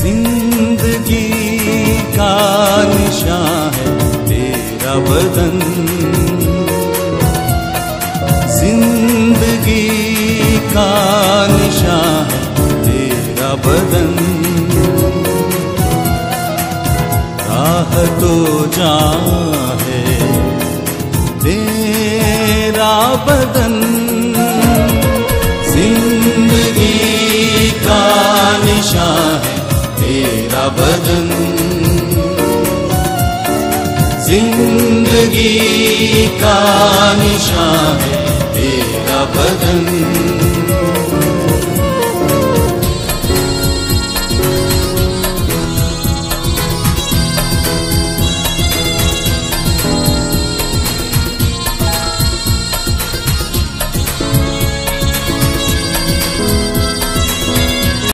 ज़िंदगी का निशान है तेरा बदन। ज़िंदगी का निशान है तेरा बदन। राह तो जा है तेरा बदन। ज़िंदगी का तेरा बदन। ज़िंदगी का निशान है तेरा बदन।